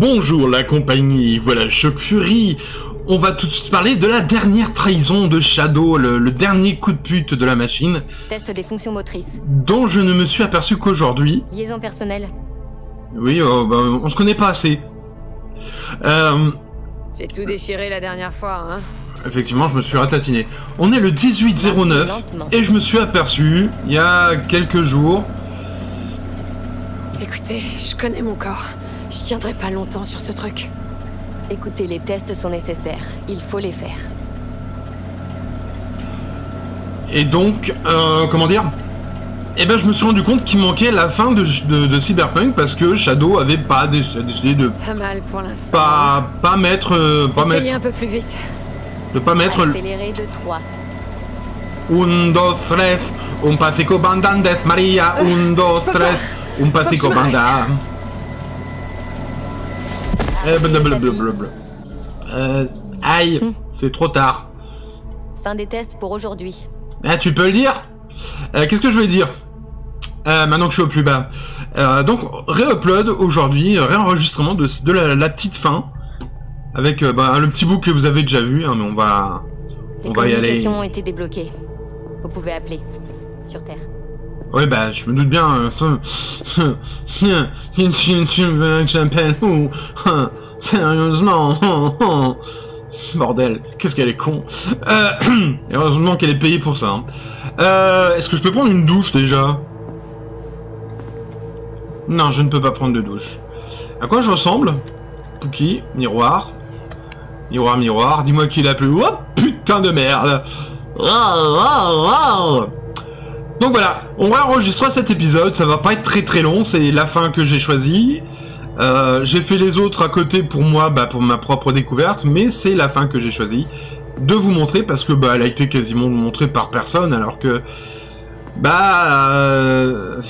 Bonjour la compagnie, voilà Choc Fury. On va tout de suite parler de la dernière trahison de Shadow, le, le dernier coup de pute de la machine, Test des fonctions motrices. dont je ne me suis aperçu qu'aujourd'hui. Liaison personnelle. Oui, euh, bah, on se connaît pas assez. Euh, J'ai tout déchiré la dernière fois, hein. effectivement, je me suis ratatiné. On est le 1809 Lentement. et je me suis aperçu, il y a quelques jours, Écoutez, je connais mon corps. Je tiendrai pas longtemps sur ce truc. Écoutez, les tests sont nécessaires. Il faut les faire. et donc, euh, comment dire? Eh ben, je me suis rendu compte qu'il manquait la fin de, de- de Cyberpunk parce que Shadow avait pas dé- décidé de Pas mal pour l'instant. pas pas mettre euh, pas Essayez mettre un peu plus vite. de pas mettre le- Accéléré de 3. un dos tres un pasico bandandes Maria un dos tres un pasico banda Blablabla. Euh, aïe, Hmm. c'est trop tard. Fin des tests pour aujourd'hui. Ah, tu peux le dire Euh, Qu'est-ce que je vais dire Euh, Maintenant que je suis au plus bas. Euh, donc, réupload aujourd'hui, euh, réenregistrement de, de la, la petite fin. Avec euh, bah, le petit bout que vous avez déjà vu, hein, mais on va, Les on va y aller. communications ont été débloquées. Vous pouvez appeler. Sur Terre. Ouais, bah, je me doute bien. euh, tu, tu veux que j'appelle où Sérieusement Bordel, qu'est-ce qu'elle est con. Euh, heureusement qu'elle est payée pour ça. hein. Euh, Est-ce que je peux prendre une douche déjà? Non, je ne peux pas prendre de douche. À quoi je ressemble? Pookie, miroir. Miroir, miroir, dis-moi qui la plus... Oh putain de merde Waouh, waouh, waouh donc voilà, on réenregistrera cet épisode, ça va pas être très très long, c'est la fin que j'ai choisie. Euh, j'ai fait les autres à côté pour moi, bah, pour ma propre découverte, mais c'est la fin que j'ai choisie de vous montrer parce que bah elle a été quasiment montrée par personne alors que bah euh,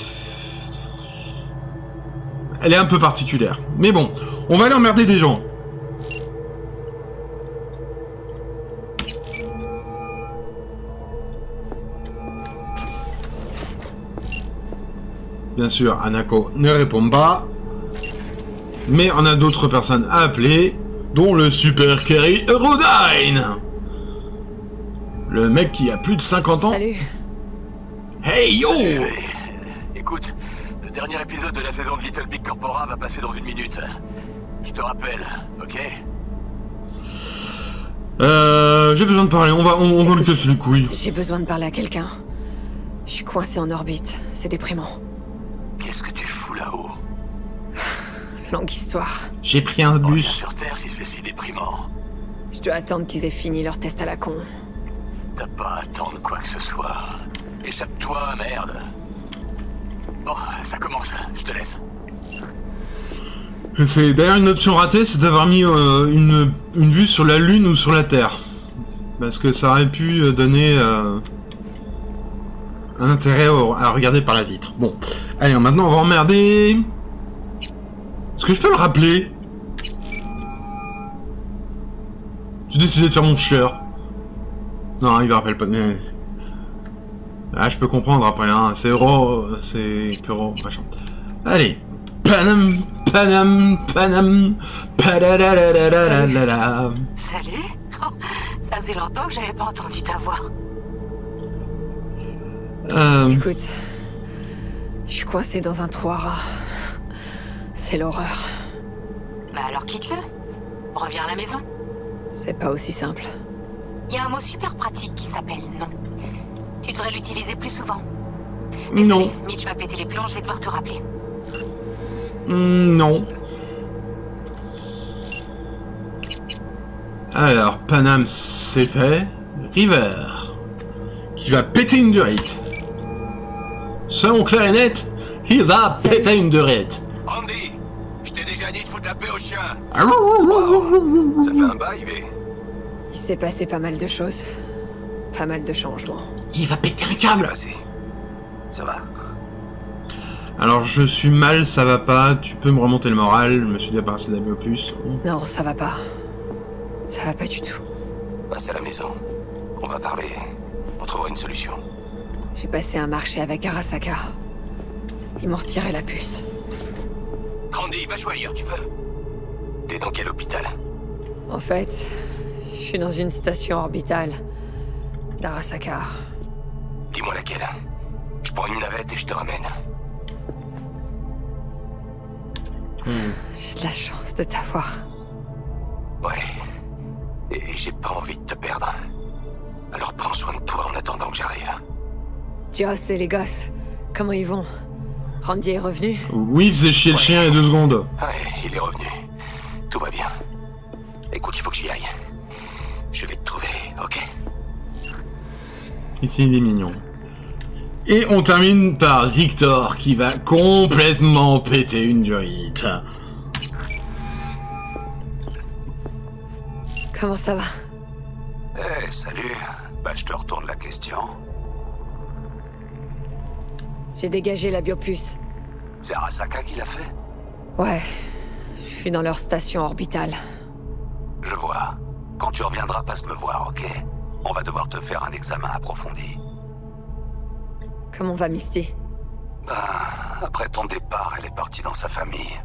elle est un peu particulière. Mais bon, on va aller emmerder des gens. Bien sûr, Anako ne répond pas. Mais on a d'autres personnes à appeler, dont le Super Kerry Rudine Le mec qui a plus de 50 ans. Salut. Hey yo Écoute, le dernier épisode de la saison de Little Big Corpora va passer dans une minute. Je te rappelle, ok? Euh, j'ai besoin de parler, on va, on, on va lui casser les couilles. J'ai besoin de parler à quelqu'un. Je suis coincé en orbite. C'est déprimant. Qu'est-ce que tu fous là-haut Longue histoire. J'ai pris un Reviens bus. sur Terre si c'est si déprimant. Je dois attendre qu'ils aient fini leur test à la con. T'as pas à attendre quoi que ce soit. Échappe-toi, merde. Bon, ça commence, je te laisse. C'est d'ailleurs une option ratée, c'est d'avoir mis euh, une, une vue sur la Lune ou sur la Terre. Parce que ça aurait pu euh, donner euh, un intérêt à regarder par la vitre. Bon, allez, maintenant on va emmerder. Est-ce que je peux le rappeler? J'ai décidé de faire mon chieur. Non, il me rappelle pas. mais- Ah, je peux comprendre après, hein. C'est euro, c'est euro, machin. Allez. Panam, panam, panam. Salut Ça faisait longtemps que j'avais pas entendu ta voix. Euh, Écoute, je suis coincé dans un trou à rats. C'est l'horreur. Bah alors quitte-le. Reviens à la maison. C'est pas aussi simple. Il y a un mot super pratique qui s'appelle non. Tu devrais l'utiliser plus souvent. Désolé, non, Mitch va péter les plombs, je vais devoir te rappeler. non. Alors, Panam, c'est fait. River, qui va péter une durite. Selon clair et net, il va péter une durite. Andy Je t'ai déjà dit de foutre la paix au chien Ça fait un bail, mais... Il s'est passé pas mal de choses. Pas mal de changements. Il va péter un câble. passé? Ça va? Alors, je suis mal, ça va pas. Tu peux me remonter le moral. Je me suis débarrassé d'Abiopus. Non, ça va pas. Ça va pas du tout. Passe à la maison. On va parler. On trouvera une solution. J'ai passé un marché avec Arasaka. Ils m'ont retiré la puce. Candy, va jouer ailleurs, tu veux T'es dans quel hôpital? En fait, je suis dans une station orbitale d'Arasaka. Dis-moi laquelle. Je prends une navette et je te ramène. J'ai de la chance de t'avoir. Ouais. Et j'ai pas envie de te perdre. Alors prends soin de toi en attendant que j'arrive. Joss et les gosses, comment ils vont? Randy est revenu? Oui, il faisait chier le chien il y a deux secondes. Ouais, il est revenu. Tout va bien. Écoute, il faut que j'y aille. Je vais te trouver, ok? Il est mignon. Et on termine par Victor qui va complètement péter une durite. Comment ça va? Eh, salut. Bah, je te retourne la question. J'ai dégagé la biopuce. C'est Arasaka qui l'a fait Ouais, je suis dans leur station orbitale. Je vois. Quand tu reviendras, passe me voir, ok On va devoir te faire un examen approfondi. Comment va Misty? Bah, après ton départ, elle est partie dans sa famille.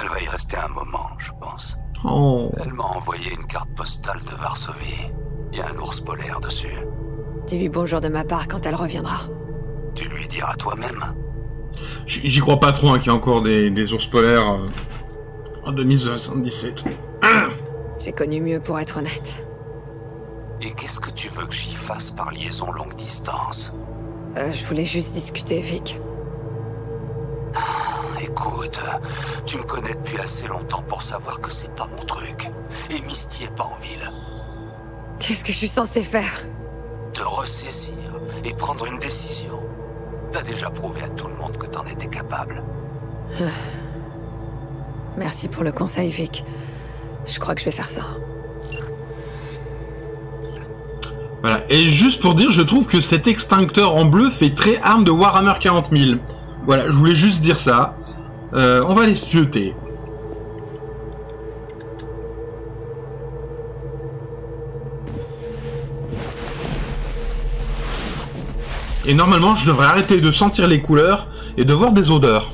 Elle va y rester un moment, je pense. Oh. Elle m'a envoyé une carte postale de Varsovie. Il y a un ours polaire dessus. Dis-lui bonjour de ma part quand elle reviendra. Tu lui diras toi-même. J'y crois pas trop hein, qu'il y a encore des, des ours polaires euh, en 2077. J'ai connu mieux pour être honnête. Et qu'est-ce que tu veux que j'y fasse par liaison longue distance? Euh, je voulais juste discuter, Vic. Écoute, tu me connais depuis assez longtemps pour savoir que c'est pas mon truc. Et Misty est pas en ville. Qu'est-ce que je suis censé faire? Te ressaisir et prendre une décision. T'as déjà prouvé à tout le monde que t'en étais capable. Merci pour le conseil, Vic. Je crois que je vais faire ça. Voilà. Et juste pour dire, je trouve que cet extincteur en bleu fait très arme de Warhammer 40 000. Voilà, je voulais juste dire ça. Euh, on va les pieuter. Et normalement, je devrais arrêter de sentir les couleurs et de voir des odeurs.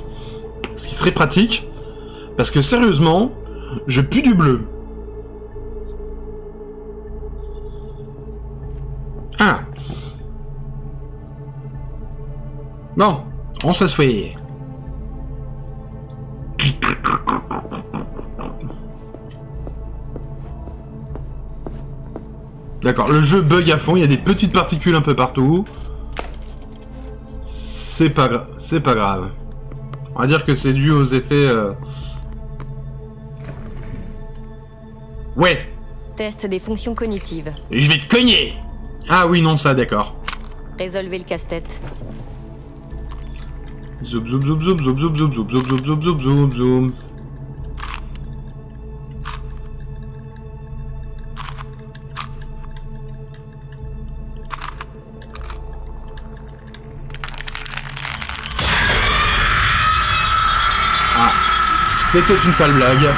Ce qui serait pratique. Parce que sérieusement, je pue du bleu. Ah. Bon, on s'assoit. D'accord, le jeu bug à fond, il y a des petites particules un peu partout. C'est pas grave, c'est pas grave. On va dire que c'est dû aux effets. euh, Ouais, Test des fonctions cognitives. et je vais te cogner. Ah oui, non, ça, d'accord. Résolvez le casse-tête. Zoom zoom zoom zoom zoom zoom zoom zoom zoom zoom zoom zoom zoom c'était une sale blague.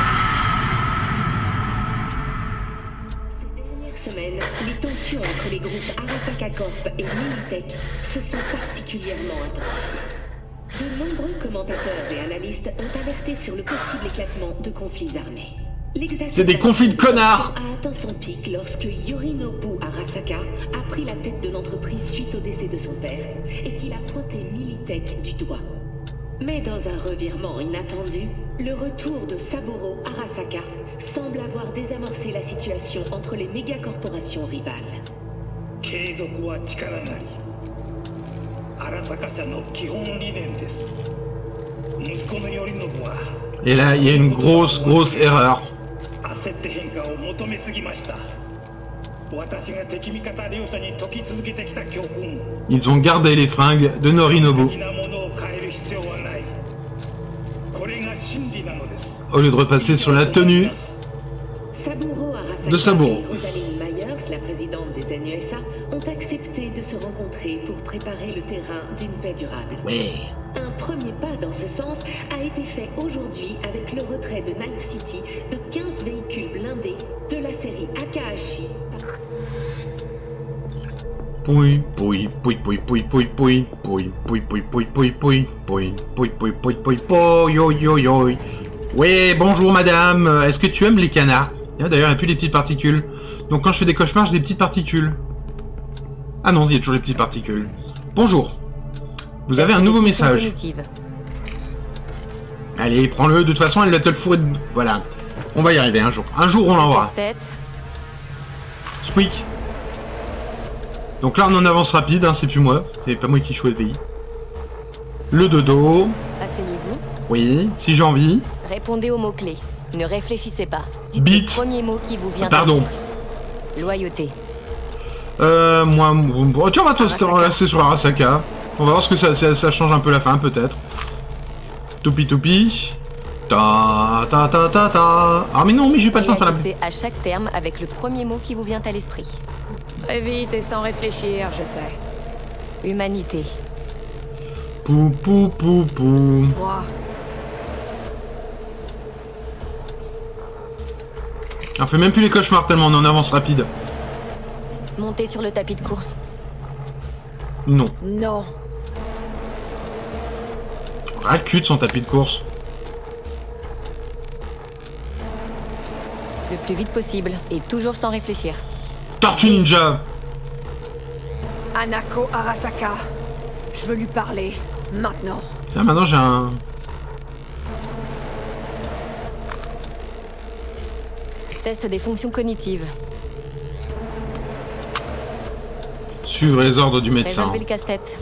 Ces dernières semaines, les tensions entre les groupes Arasaka Corp et Minitech se sont particulièrement intensifiées. De nombreux commentateurs et analystes ont alerté sur le possible éclatement de conflits armés. C'est des conflits de connards a atteint son pic lorsque Yorinobu Arasaka a pris la tête de l'entreprise suite au décès de son père et qu'il a pointé Militech du doigt. Mais dans un revirement inattendu, le retour de Saburo Arasaka semble avoir désamorcé la situation entre les mégacorporations rivales. 継続は力なり荒坂社の基本理念です息子の頼信は Et là, il y a une grosse, grosse erreur. 焦って変化を求 Au lieu de repasser sur la tenue De Saburo. la présidente des NUSA, ont accepté de se rencontrer pour préparer le terrain d'une paix durable. Ouais. Un premier pas dans ce sens a été fait aujourd'hui avec le retrait de Night City de 15 véhicules blindés de la série Akahashi. Pouille, pouille, pouille, pouille, pouille, pouille, pouille, pouille, pouille, pouille, pouille, pouille, pouille, pouille, pouille, pouille, pouille, pouille, pouille, oi, oi, oi. Oui, bonjour madame. Est-ce que tu aimes les canards? D'ailleurs, il n'y a plus des petites particules. Donc quand je fais des cauchemars, j'ai des petites particules. Ah non, il y a toujours des petites particules. Bonjour. Vous avez un nouveau message. Allez, prends-le. De toute façon, elle va te le fourrer. de- Voilà. On va y arriver un jour. Un jour, on l'envoie. Casse-tête. Squeak. Donc là, on en avance rapide. Hein, c'est plus moi. C'est pas moi qui choisis. Le dodo. Asseyez-vous. Oui, si j'ai envie. Répondez aux mots-clés. Ne réfléchissez pas. Dites Bite. le premier mot qui vous vient Pardon. à l'esprit. Loyauté. Euh, moi, bon, tiens, on va te rester sur Arasaka. On va voir ce que ça, ça, ça change un peu la fin, peut-être. Toupi toupi. Ta ta ta ta ta. Ah mais non, mais j'ai pas le temps de faire la. À chaque terme avec le premier mot qui vous vient à l'esprit. Très vite et sans réfléchir, je sais. Humanité. Pou pou pou pou. Moi, On fait même plus les cauchemars tellement on en avance rapide. Montez sur le tapis de course. Non. non. Racute son tapis de course. Le plus vite possible. Et toujours sans réfléchir. Tortue Ninja. Anako Arasaka. Je veux lui parler. Maintenant. Tiens, maintenant j'ai un. Test des fonctions cognitives. Suivre les ordres du médecin. Le casse-tête.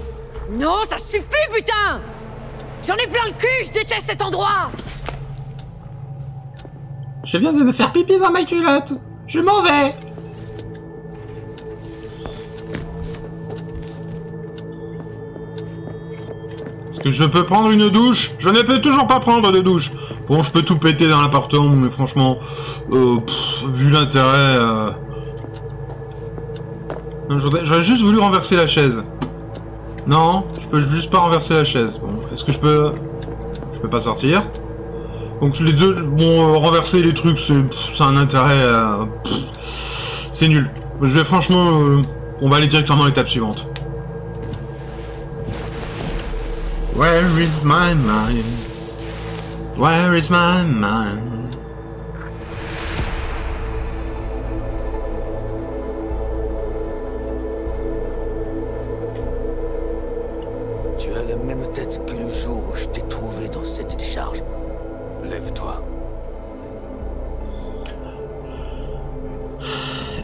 Non, ça suffit, putain J'en ai plein le cul, je déteste cet endroit Je viens de me faire pipi dans ma culotte. Je m'en vais. Je peux prendre une douche Je ne peux toujours pas prendre de douche. Bon, je peux tout péter dans l'appartement, mais franchement, euh, vu l'intérêt... euh, J'aurais juste voulu renverser la chaise. Non, je peux juste pas renverser la chaise. Bon, est-ce que je peux... Je peux pas sortir donc les deux, bon, euh, renverser les trucs, c'est un intérêt, c'est nul. Je vais franchement, on va aller directement à l'étape suivante. Where is my mind? Where is my mind?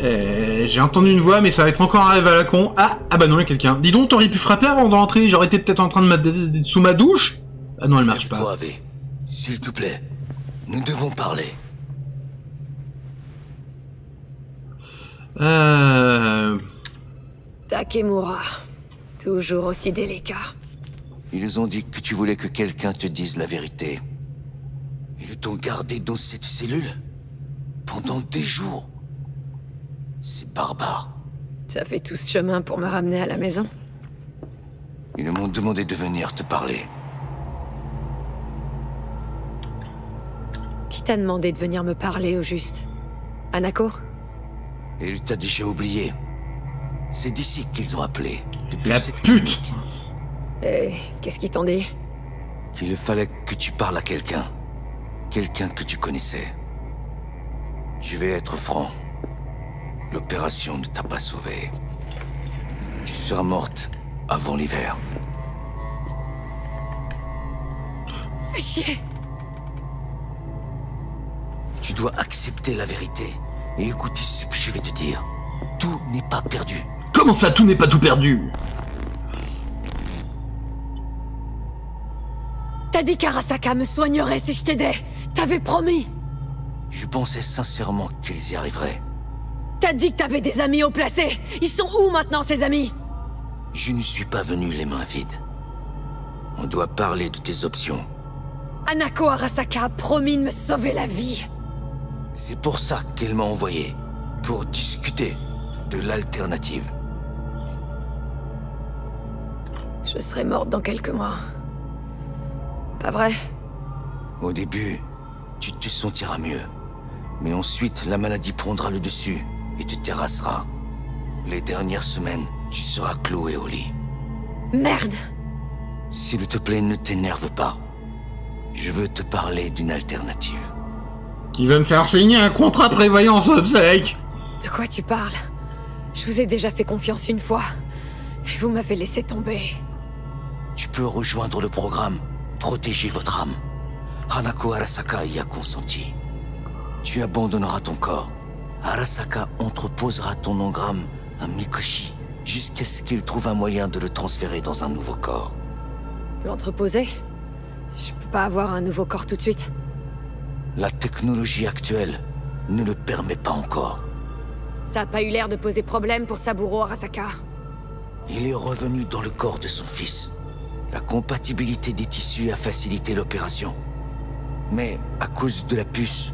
Euh, J'ai entendu une voix, mais ça va être encore un rêve à la con. Ah, ah bah non, il y a quelqu'un. Dis donc, t'aurais pu frapper avant de rentrer. J'aurais été peut-être en train de me sous ma douche. Ah non, elle marche pas. S'il te plaît. Nous devons parler. Euh... Takemura. Toujours aussi délicat. Ils ont dit que tu voulais que quelqu'un te dise la vérité. Ils t'ont gardé dans cette cellule pendant des jours. C'est barbare. Ça fait tout ce chemin pour me ramener à la maison. Ils m'ont demandé de venir te parler. Qui t'a demandé de venir me parler au juste? Anako? Et il t'a déjà oublié. C'est d'ici qu'ils ont appelé. Depuis La cette pute. Et qu'est-ce qu'ils t'ont dit? Qu'il fallait que tu parles à quelqu'un. Quelqu'un que tu connaissais. Je vais être franc. L'opération ne t'a pas sauvé. Tu seras morte avant l'hiver. Fais chier Tu dois accepter la vérité et écouter ce que je vais te dire. Tout n'est pas perdu. Comment ça, tout n'est pas tout perdu? T'as dit qu'Arasaka me soignerait si je t'aidais T'avais promis Je pensais sincèrement qu'ils y arriveraient. T'as dit que t'avais des amis haut placés Ils sont où maintenant ces amis? Je ne suis pas venu les mains vides. On doit parler de tes options. Anako Arasaka a promis de me sauver la vie. C'est pour ça qu'elle m'a envoyé. Pour discuter de l'alternative. Je serai morte dans quelques mois. Pas vrai? Au début, tu te sentiras mieux. Mais ensuite, la maladie prendra le dessus et te terrassera. Les dernières semaines, tu seras cloué au lit. Merde S'il te plaît, ne t'énerve pas. Je veux te parler d'une alternative. Il va me faire signer un contrat prévoyance obsèque. De quoi tu parles? Je vous ai déjà fait confiance une fois. Et vous m'avez laissé tomber. Tu peux rejoindre le programme Protéger votre âme. Hanako Arasaka y a consenti. Tu abandonneras ton corps. Arasaka entreposera ton engramme à Mikoshi jusqu'à ce qu'il trouve un moyen de le transférer dans un nouveau corps. L'entreposer? Je peux pas avoir un nouveau corps tout de suite. La technologie actuelle ne le permet pas encore. Ça a pas eu l'air de poser problème pour Saburo Arasaka. Il est revenu dans le corps de son fils. La compatibilité des tissus a facilité l'opération. Mais à cause de la puce,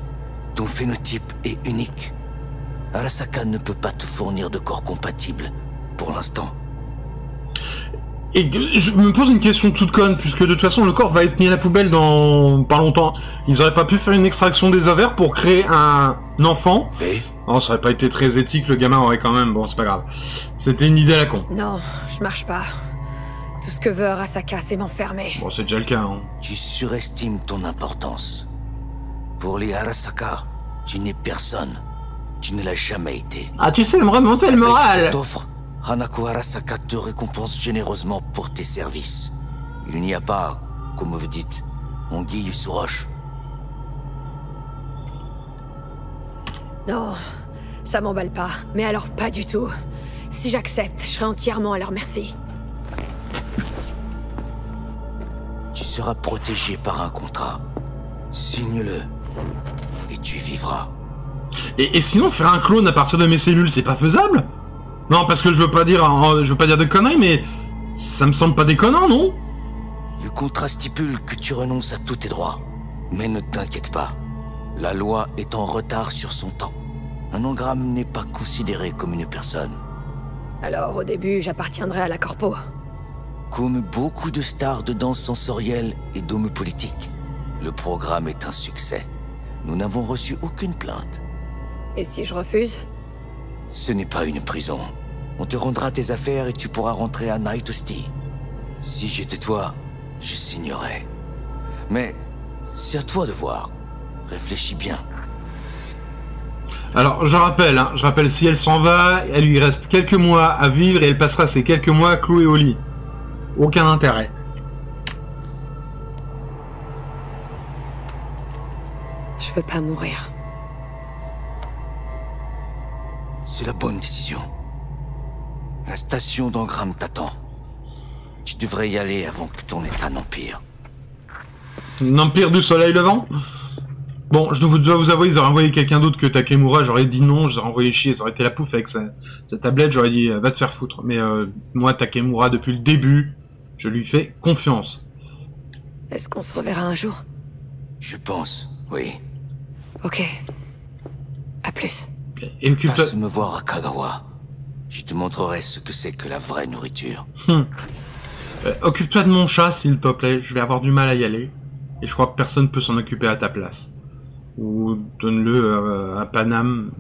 ton phénotype est unique. Arasaka ne peut pas te fournir de corps compatible, pour l'instant. Et je me pose une question toute conne, puisque de toute façon le corps va être mis à la poubelle dans pas longtemps. Ils auraient pas pu faire une extraction des ovaires pour créer un enfant Et Non, ça aurait pas été très éthique, le gamin aurait quand même... Bon, c'est pas grave. C'était une idée à la con. Non, je marche pas. Tout ce que veut Arasaka, c'est m'enfermer. Bon, c'est déjà le cas, hein. tu surestimes ton importance. Pour les Arasaka, tu n'es personne. Tu ne l'as jamais été. Ah, tu sais me remonter le Avec moral cette offre, Hanako Arasaka te récompense généreusement pour tes services. Il n'y a pas, comme vous dites, anguille sous roche. Non, ça m'emballe pas. Mais alors pas du tout. Si j'accepte, je serai entièrement à leur merci. Tu seras protégé par un contrat. Signe-le. Et tu vivras. Et, et sinon, faire un clone à partir de mes cellules, c'est pas faisable? Non, parce que je veux pas dire, je veux pas dire de conneries, mais ça me semble pas déconnant, non? Le contrat stipule que tu renonces à tous tes droits. Mais ne t'inquiète pas. La loi est en retard sur son temps. Un engramme n'est pas considéré comme une personne. Alors au début, j'appartiendrai à la corpo. Comme beaucoup de stars de danse sensorielle et d'hommes politiques, le programme est un succès. Nous n'avons reçu aucune plainte. Et si je refuse Ce n'est pas une prison. On te rendra tes affaires et tu pourras rentrer à Night City. Si j'étais toi, je signerais. Mais c'est à toi de voir. Réfléchis bien. Alors, je rappelle, hein, je rappelle, si elle s'en va, elle lui reste quelques mois à vivre et elle passera ces quelques mois clouée au lit. Aucun intérêt. Je veux pas mourir. C'est la bonne décision. La station d'engramme t'attend. Tu devrais y aller avant que ton état n'empire. L'Empire du Soleil Levant? Bon, je dois dois vous avouer, ils auraient envoyé quelqu'un d'autre que Takemura, j'aurais dit non, j'aurais envoyé chier, ça aurait été la pouffe avec sa, sa tablette, j'aurais dit euh, va te faire foutre. Mais euh, moi, Takemura, depuis le début, je lui fais confiance. Est-ce qu'on se reverra un jour? Je pense, oui. Ok. À plus. Et occupe-toi... Passe me voir à Kagawa. Je te montrerai ce que c'est que la vraie nourriture. euh, occupe-toi de mon chat, s'il te plaît, je vais avoir du mal à y aller. Et je crois que personne peut s'en occuper à ta place. Ou donne-le euh, à Panam.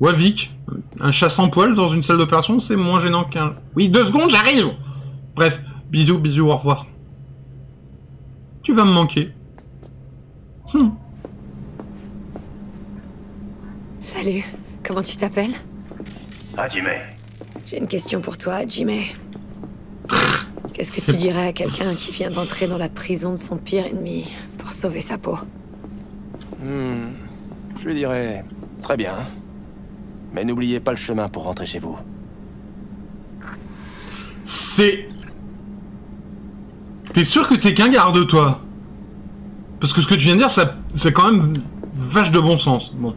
Ou à Vic. Un chat sans poil dans une salle d'opération, c'est moins gênant qu'un... Oui, deux secondes, j'arrive Bref, bisous, bisous, au revoir. Tu vas me manquer. Hmm. Salut. Comment tu t'appelles? Hajime. J'ai une question pour toi, Jimmy. Qu'est-ce que tu dirais à quelqu'un qui vient d'entrer dans la prison de son pire ennemi pour sauver sa peau? Hmm, je lui dirais... Très bien. Mais n'oubliez pas le chemin pour rentrer chez vous. C'est... T'es sûr que t'es qu'un garde, toi? Parce que ce que tu viens de dire, ça, c'est quand même vache de bon sens. Bon.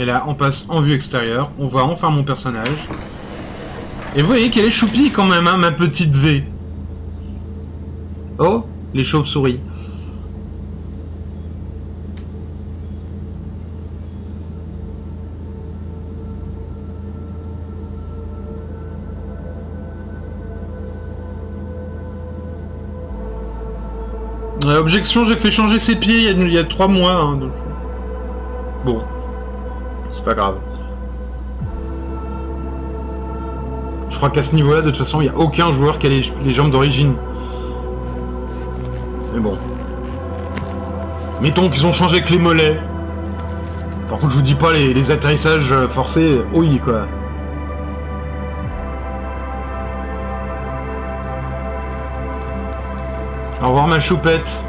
Et là, on passe en vue extérieure. On voit enfin mon personnage. Et vous voyez qu'elle est choupie quand même, hein, ma petite V. Oh, les chauves-souris. Euh, objection, j'ai fait changer ses pieds il y a, trois mois. hein, Bon. C'est pas grave. Je crois qu'à ce niveau-là, de toute façon, il n'y a aucun joueur qui a les, jambes d'origine. Mais bon. Mettons qu'ils ont changé que les mollets. Par contre, je vous dis pas les, les atterrissages forcés. Oui, quoi. Au revoir ma choupette.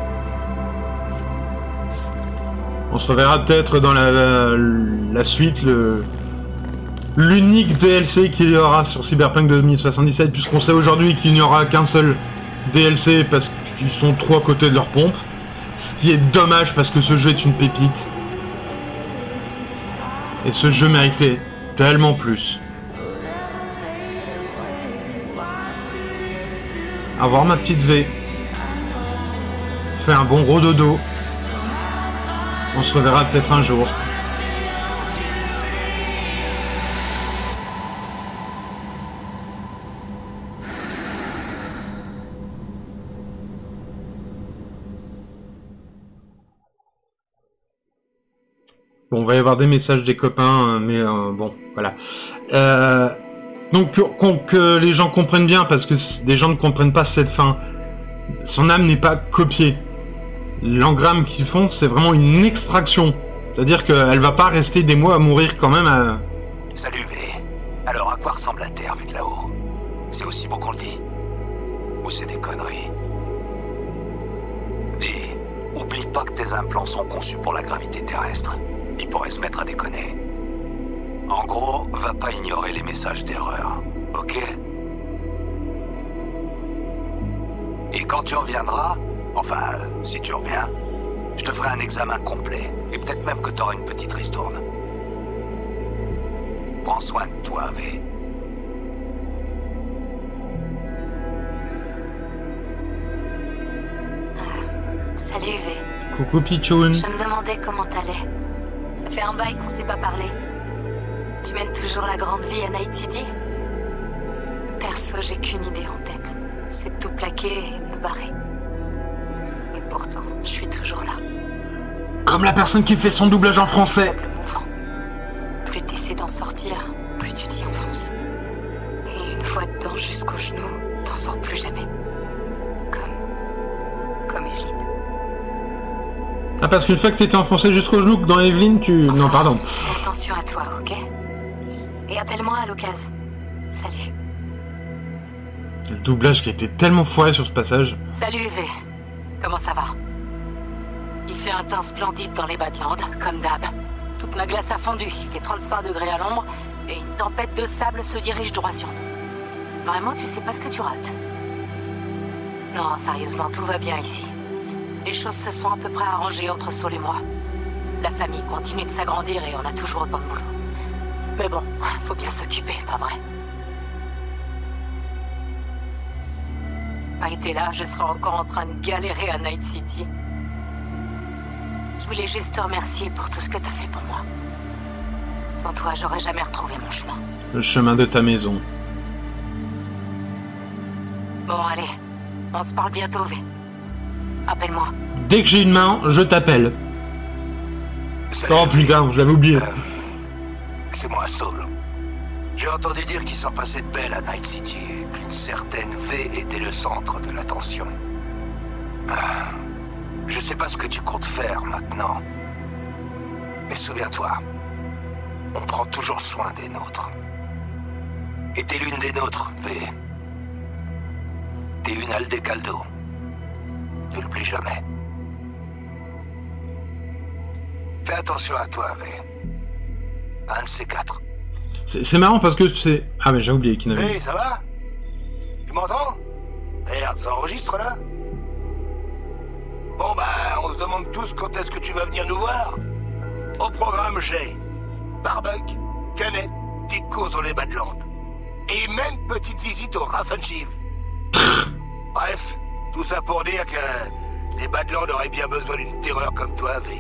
On se reverra peut-être dans la, suite, l'unique DLC qu'il y aura sur Cyberpunk 2077, puisqu'on sait aujourd'hui qu'il n'y aura qu'un seul DLC parce qu'ils sont trop à côté de leur pompe. Ce qui est dommage parce que ce jeu est une pépite. Et ce jeu méritait tellement plus. Au revoir ma petite V. Fais un bon gros dodo. On se reverra peut-être un jour. Bon, on va y avoir des messages des copains, euh, mais euh, bon, voilà. Euh, donc, que, les gens comprennent bien, parce que des gens ne comprennent pas cette fin. Son âme n'est pas copiée. L'engramme qu'ils font, c'est vraiment une extraction. C'est-à-dire qu'elle va pas rester des mois à mourir quand même à... Salut, V. Alors, à quoi ressemble la Terre vue de là-haut? C'est aussi beau qu'on le dit Ou c'est des conneries? Dis, oublie pas que tes implants sont conçus pour la gravité terrestre. Ils pourraient se mettre à déconner. En gros, va pas ignorer les messages d'erreur, ok? Et quand tu reviendras, enfin, euh, si tu reviens, je te ferai un examen complet. Et peut-être même que t'auras une petite ristourne. Prends soin de toi, V. Salut, V. Coucou Pichoun. Je me demandais comment t'allais. Ça fait un bail qu'on s'est pas parlé. Tu mènes toujours la grande vie à Night City? Perso, j'ai qu'une idée en tête. C'est de tout plaquer et de me barrer. Et pourtant, je suis toujours là. Comme la personne qui fait son doublage en français. Plus t'essaies d'en sortir, plus tu t'y enfonces. Et une fois dedans jusqu'au genou, t'en sors plus jamais. Comme. comme Evelyne. Ah, parce qu'une fois que t'étais enfoncé jusqu'au genou, que dans Evelyn, tu... Non, pardon. Attention à toi, ok? Et appelle-moi à l'occasion. Salut. Le doublage qui a été tellement foiré sur ce passage. Salut V. Comment ça va Il fait un temps splendide dans les Badlands, comme d'hab. Toute ma glace a fondu, il fait 35 degrés à l'ombre, et une tempête de sable se dirige droit sur nous. Vraiment, tu sais pas ce que tu rates. Non, sérieusement, tout va bien ici. Les choses se sont à peu près arrangées entre Saul et moi. La famille continue de s'agrandir et on a toujours autant de boulot. Mais bon, faut bien s'occuper, pas vrai pas été là, je serais encore en train de galérer à Night City. Je voulais juste te remercier pour tout ce que t'as fait pour moi. Sans toi, j'aurais jamais retrouvé mon chemin. Le chemin de ta maison. Bon, allez, on se parle bientôt, V. Appelle-moi. Dès que j'ai une main, je t'appelle. Oh putain, je l'avais oublié. C'est moi, Saul. J'ai entendu dire qu'il s'en passait de belle à Night City et qu'une certaine V était le centre de l'attention. Ah, Je sais pas ce que tu comptes faire maintenant. Mais souviens-toi, on prend toujours soin des nôtres. Et t'es l'une des nôtres, V. T'es une Aldecaldo. Ne l'oublie jamais. Fais attention à toi, V. Un de ces quatre. C'est marrant parce que c'est... Ah mais j'ai oublié qu'il n'avait... Hey, ça va? Tu m'entends? Merde, ça enregistre là Bon bah, on se demande tous quand est-ce que tu vas venir nous voir. Au programme, j'ai barbecue, canette, petite course dans les Badlands. Et même petite visite au Raffenschiff. Bref, tout ça pour dire que les Badlands auraient bien besoin d'une terreur comme toi, V.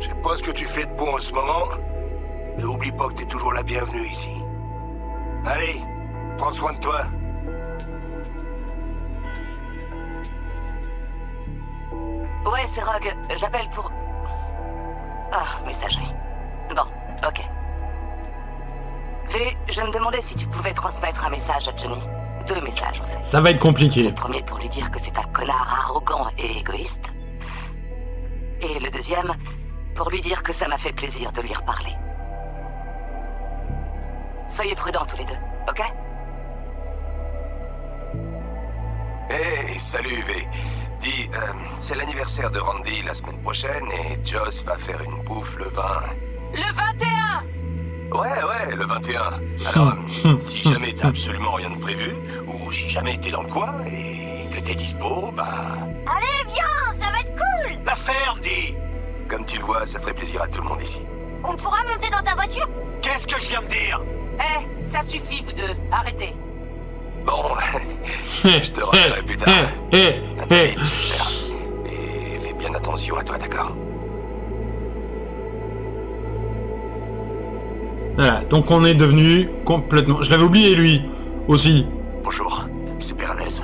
Je sais pas ce que tu fais de bon en ce moment, mais oublie pas que t'es toujours la bienvenue ici. Allez, prends soin de toi. c'est Rogue. J'appelle pour... Ah, messagerie. Bon, ok. V, je me demandais si tu pouvais transmettre un message à Johnny. Deux messages, en fait. Ça va être compliqué. Le premier pour lui dire que c'est un connard arrogant et égoïste. Et le deuxième, pour lui dire que ça m'a fait plaisir de lui reparler. Soyez prudents tous les deux, ok? Hey, salut V. Dis, euh, c'est l'anniversaire de Randy la semaine prochaine et Joss va faire une bouffe le 20. Le 21 Ouais, ouais, le 21. Alors, si jamais t'as absolument rien de prévu, ou si jamais t'es dans le coin et que t'es dispo, bah... Allez, viens, ça va être cool La ferme, dis Comme tu le vois, ça ferait plaisir à tout le monde ici. On pourra monter dans ta voiture? Qu'est-ce que je viens de dire? Eh, ça suffit, vous deux. Arrêtez. Bon, je te reverrai plus tard. Eh, eh, très eh. vite, j'espère. Et fais bien attention à toi, d'accord Voilà, donc on est devenu complètement... Je l'avais oublié, lui, aussi. Bonjour, c'est Peralez.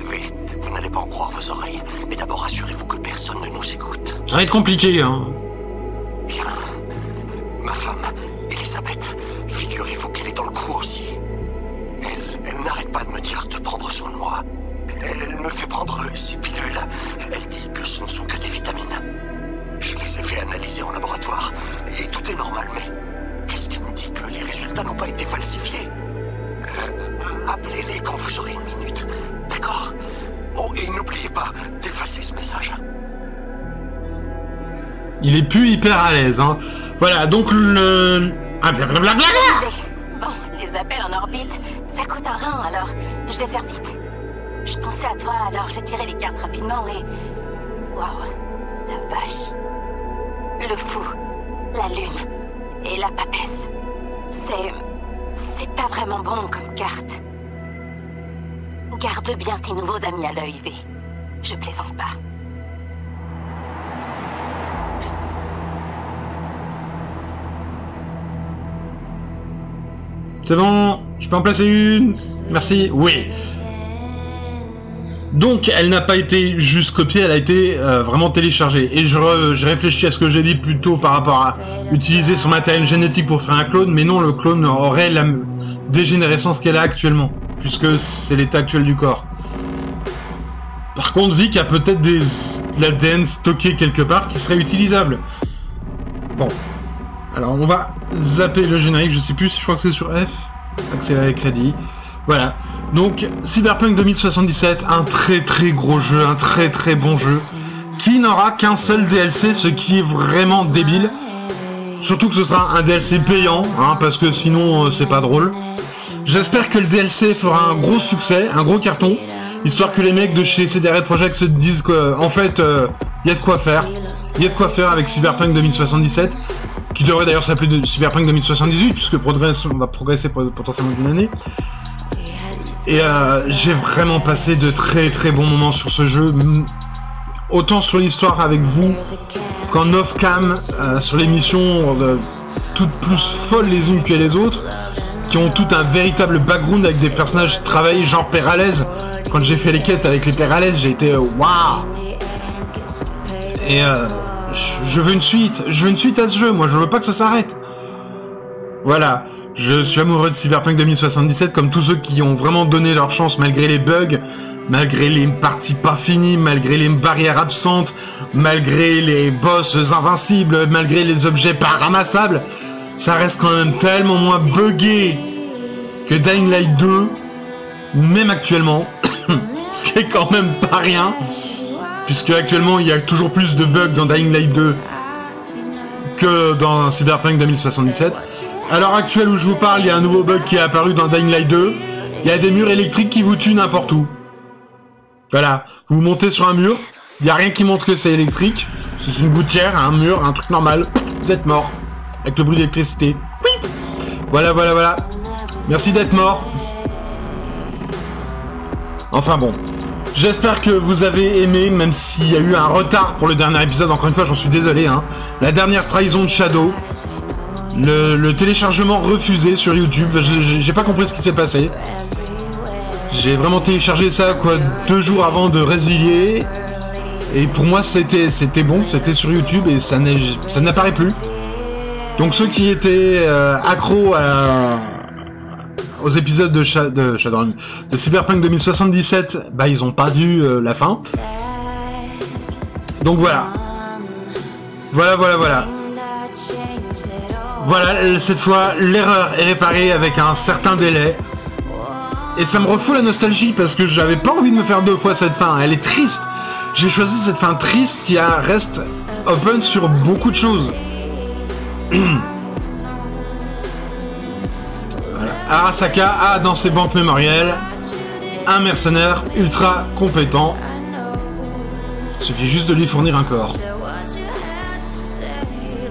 V, vous n'allez pas en croire vos oreilles, mais d'abord assurez-vous que personne ne nous écoute. Ça va être compliqué, hein. Appelez-les quand vous aurez une minute, d'accord Oh, et n'oubliez pas d'effacer ce message. Il est plus hyper à l'aise, hein. Voilà, donc le... Ah, blablabla. Bon, les appels en orbite, ça coûte un rein, alors je vais faire vite. Je pensais à toi, alors j'ai tiré les cartes rapidement et... Waouh, la vache. Le fou, la lune et la papesse. C'est... C'est pas vraiment bon comme carte. Garde bien tes nouveaux amis à l'œil, V. Je plaisante pas. C'est bon, je peux en placer une Merci. Oui. Donc, elle n'a pas été juste copiée, elle a été euh, vraiment téléchargée. Et je, je réfléchis à ce que j'ai dit plus tôt par rapport à utiliser son matériel génétique pour faire un clone, mais non, le clone aurait la dégénérescence qu'elle a actuellement, puisque c'est l'état actuel du corps. Par contre, Vic a peut-être des de l'ADN stocké quelque part qui serait utilisable. Bon. Alors, on va zapper le générique, je sais plus, je crois que c'est sur F. Accélérer crédit. Voilà. Donc, Cyberpunk 2077, un très très gros jeu, un très très bon jeu, qui n'aura qu'un seul DLC, ce qui est vraiment débile. Surtout que ce sera un DLC payant, hein, parce que sinon euh, c'est pas drôle. J'espère que le DLC fera un gros succès, un gros carton, histoire que les mecs de chez CD Red Projekt se disent que, en fait, il y a de quoi faire. Il y a de quoi faire avec Cyberpunk 2077, qui devrait d'ailleurs s'appeler Cyberpunk 2078, puisque on va progresser potentiellement d'une année. Et euh, j'ai vraiment passé de très très bons moments sur ce jeu. Autant sur l'histoire avec vous qu'en off-cam, euh, sur les missions euh, toutes plus folles les unes que les autres, qui ont tout un véritable background avec des personnages travaillés genre Peralez. Quand j'ai fait les quêtes avec les Peralez, j'ai été euh, waouh! Et euh, je veux une suite, je veux une suite à ce jeu, moi je veux pas que ça s'arrête. Voilà, je suis amoureux de Cyberpunk 2077 comme tous ceux qui ont vraiment donné leur chance malgré les bugs, malgré les parties pas finies, malgré les barrières absentes, malgré les boss invincibles, malgré les objets pas ramassables. Ça reste quand même tellement moins buggé que Dying Light 2, même actuellement, ce qui est quand même pas rien, puisque actuellement il y a toujours plus de bugs dans Dying Light 2 que dans Cyberpunk 2077. À l'heure actuelle où je vous parle, il y a un nouveau bug qui est apparu dans Dying Light 2. Il y a des murs électriques qui vous tuent n'importe où. Voilà, vous montez sur un mur, il y a rien qui montre que c'est électrique. C'est une gouttière, un mur, un truc normal. Vous êtes mort. Avec le bruit d'électricité. Oui. Voilà, voilà, voilà. Merci d'être mort. Enfin bon. J'espère que vous avez aimé, même s'il y a eu un retard pour le dernier épisode. Encore une fois, j'en suis désolé. Hein. La dernière trahison de Shadow. Le, le téléchargement refusé sur YouTube. J'ai pas compris ce qui s'est passé. J'ai vraiment téléchargé ça quoi deux jours avant de résilier. Et pour moi, c'était bon, c'était sur YouTube et ça n'apparaît plus. Donc ceux qui étaient euh, accros aux épisodes de, de Shadowrun, de Cyberpunk 2077, bah ils ont pas vu euh, la fin. Donc voilà. Voilà, voilà, voilà. Voilà, euh, cette fois, l'erreur est réparée avec un certain délai. Et ça me refout la nostalgie parce que j'avais pas envie de me faire deux fois cette fin. Elle est triste. J'ai choisi cette fin triste qui reste open sur beaucoup de choses. Arasaka a dans ses banques mémorielles un mercenaire ultra compétent. Suffit juste de lui fournir un corps.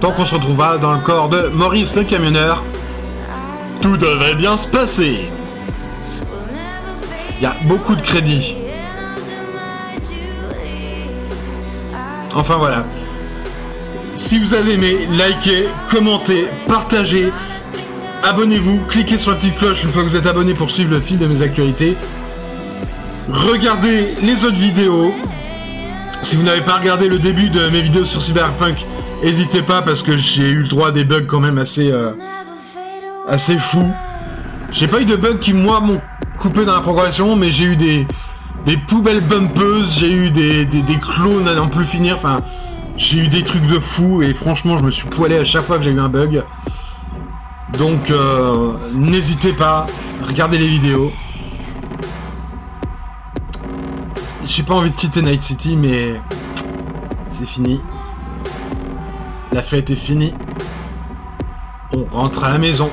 Tant qu'on se retrouvera dans le corps de Maurice le camionneur, tout devrait bien se passer. Il y a beaucoup de crédits. Enfin voilà. Si vous avez aimé, likez, commentez, partagez, abonnez-vous, cliquez sur la petite cloche une fois que vous êtes abonné pour suivre le fil de mes actualités. Regardez les autres vidéos. Si vous n'avez pas regardé le début de mes vidéos sur Cyberpunk, n'hésitez pas parce que j'ai eu le droit à des bugs quand même assez euh, assez fous. J'ai pas eu de bugs qui moi m'ont coupé dans la progression, mais j'ai eu des des poubelles bumpeuses, j'ai eu des, des, des clones à n'en plus finir, enfin j'ai eu des trucs de fou et franchement je me suis poilé à chaque fois que j'ai eu un bug. Donc euh, n'hésitez pas, regardez les vidéos. J'ai pas envie de quitter Night City, mais c'est fini. La fête est finie. On rentre à la maison.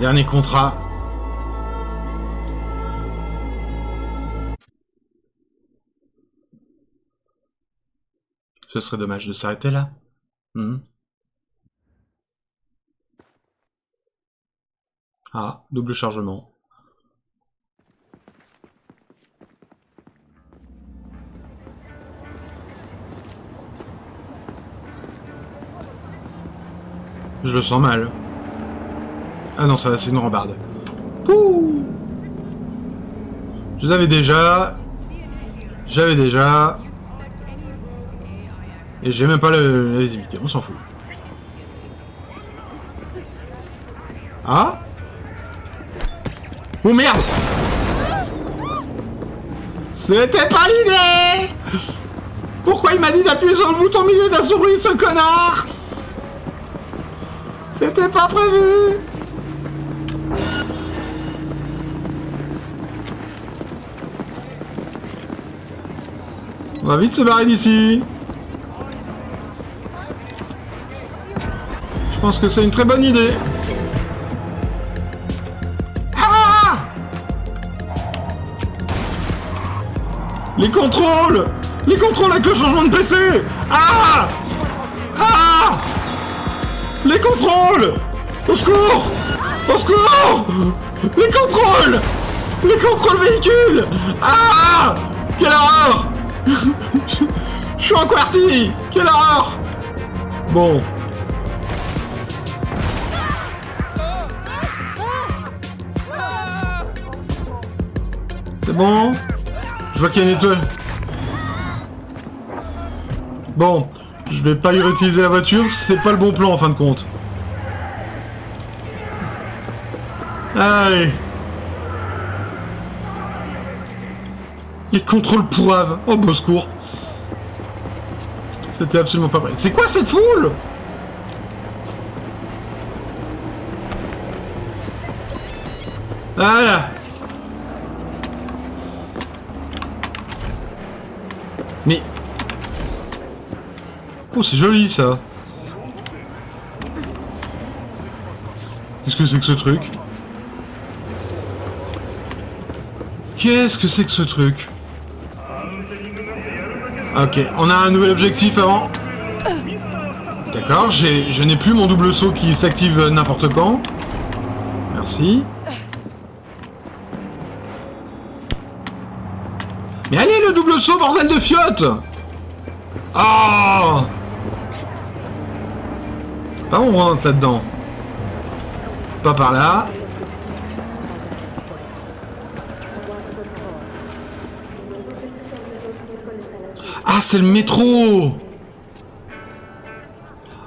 Dernier contrat. Ce serait dommage de s'arrêter là. Hmm. Ah, double chargement. Je le sens mal. Ah non, ça c'est une rambarde. Ouh Je l'avais déjà. J'avais déjà. Et j'ai même pas la visibilité, on s'en fout. Ah Oh merde C'était pas l'idée Pourquoi il m'a dit d'appuyer sur le bouton milieu de la souris, ce connard C'était pas prévu va vite se barrer d'ici Je pense que c'est une très bonne idée. Ah Les contrôles Les contrôles avec le changement de PC Ah Ah Les contrôles Au secours Au secours Les contrôles Les contrôles véhicules Ah Quelle horreur Je suis en quartier Quelle horreur Bon. C'est bon Je vois qu'il y a une étoile. Bon, je vais pas y réutiliser la voiture, c'est pas le bon plan en fin de compte. Allez Les contrôles pourraves Oh, beau secours. C'était absolument pas vrai. C'est quoi cette foule? Voilà. Mais... Oh, c'est joli, ça. Qu'est-ce que c'est que ce truc? Qu'est-ce que c'est que ce truc? Ok, on a un nouvel objectif avant. D'accord, je n'ai plus mon double saut qui s'active n'importe quand. Merci. Mais allez le double saut, bordel de fiotte Oh ah. Pas on rentre là-dedans. Pas par là. C'est le métro.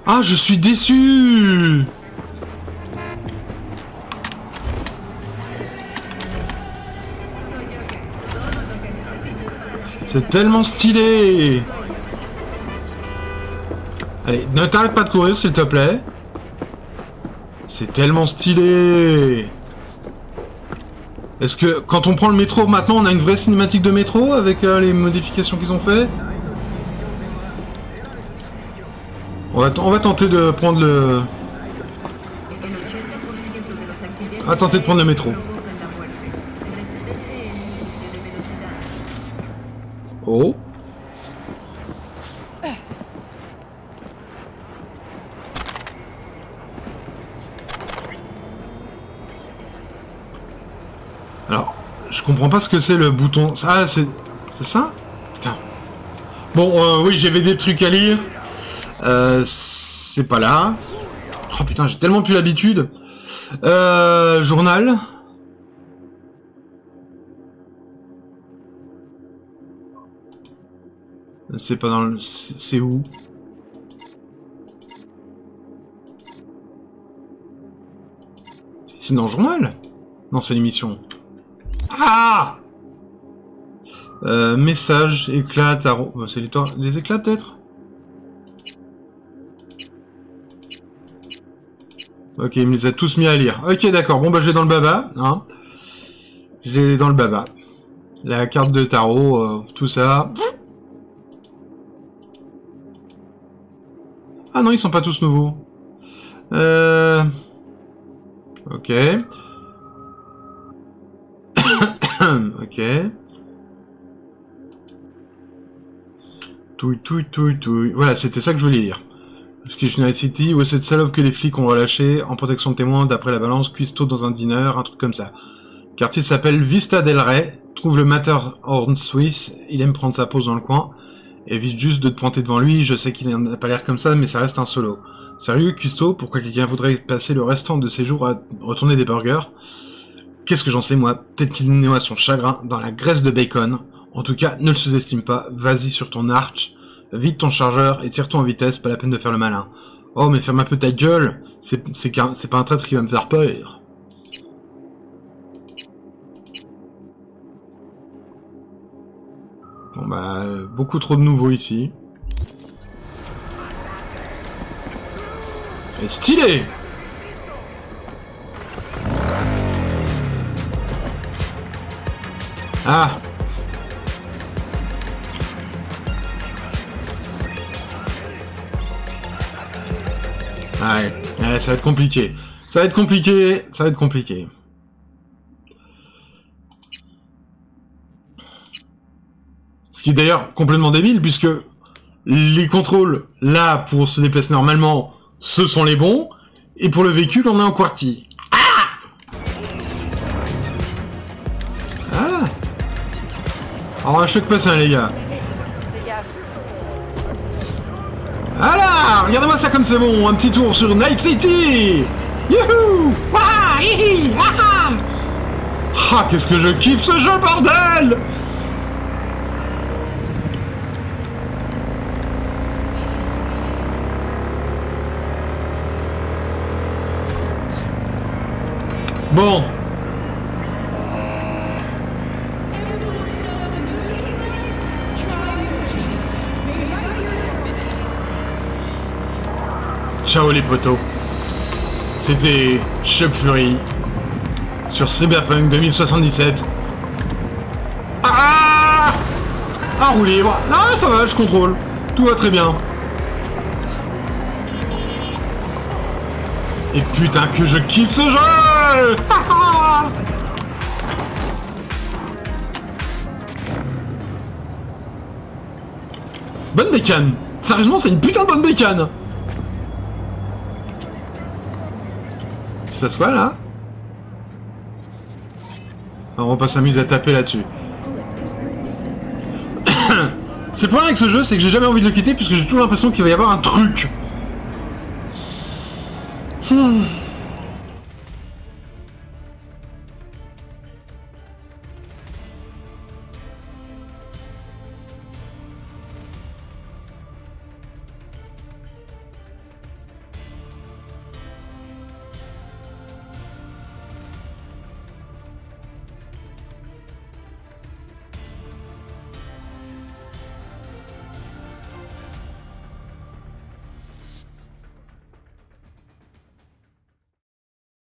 Ah, je suis déçu. C'est tellement stylé. Allez, ne t'arrête pas de courir, s'il te plaît. C'est tellement stylé. Est-ce que quand on prend le métro maintenant, on a une vraie cinématique de métro avec euh, les modifications qu'ils ont fait? On va, tenter de prendre le... On va tenter de prendre le métro. Oh Alors, je comprends pas ce que c'est le bouton. Ah, c'est... C'est ça? Putain. Bon, euh, oui, j'avais des trucs à lire. Euh, c'est pas là. Oh putain, j'ai tellement plus l'habitude. Euh, journal. C'est pas dans le... C'est où? C'est dans le journal? Non, c'est l'émission. Ah euh, Message, éclat, tarot... C'est les, les éclats peut-être? Ok, il me les a tous mis à lire. Ok, d'accord. Bon, bah, j'ai dans le baba. Hein. J'ai dans le baba. La carte de tarot, euh, tout ça. Ah non, ils sont pas tous nouveaux. Euh... Ok. ok. Touille, touille, touille, touille. Voilà, c'était ça que je voulais Night City, où cette salope que les flics ont relâché en protection de témoins d'après la balance, cuistot dans un dîner, un truc comme ça. Quartier s'appelle Vista del Rey, trouve le Matterhorn suisse, il aime prendre sa pause dans le coin, évite juste de te pointer devant lui, je sais qu'il n'a pas l'air comme ça, mais ça reste un solo. Sérieux, Custo, pourquoi quelqu'un voudrait passer le restant de ses jours à retourner des burgers? Qu'est-ce que j'en sais moi? Peut-être qu'il noie son chagrin dans la graisse de bacon. En tout cas, ne le sous-estime pas, vas-y sur ton arch, vide ton chargeur et tire-toi en vitesse, pas la peine de faire le malin. Oh mais ferme un peu ta gueule, c'est pas un traître qui va me faire peur. Bon bah, beaucoup trop de nouveaux ici. Et stylé Ah Ouais, ça va être compliqué. Ça va être compliqué, ça va être compliqué. Ce qui est d'ailleurs complètement débile, puisque les contrôles, là, pour se déplacer normalement, ce sont les bons, et pour le véhicule, on est en QWERTY. Ah Voilà Alors, un choc passé, les gars. Regardez-moi ça comme c'est bon Un petit tour sur Night City. Youhou. Ah hihi Ah Ah qu'est-ce que je kiffe ce jeu, bordel. Bon, Ciao les potos. C'était Shock Fury sur Cyberpunk 2077. Ah Ah roue libre. Ah ça va, je contrôle. Tout va très bien. Et putain que je kiffe ce jeu Bonne bécane Sérieusement, c'est une putain de bonne bécane ça quoi là On va pas s'amuser à taper là-dessus. c'est le problème avec ce jeu, c'est que j'ai jamais envie de le quitter puisque j'ai toujours l'impression qu'il va y avoir un truc. Hmm.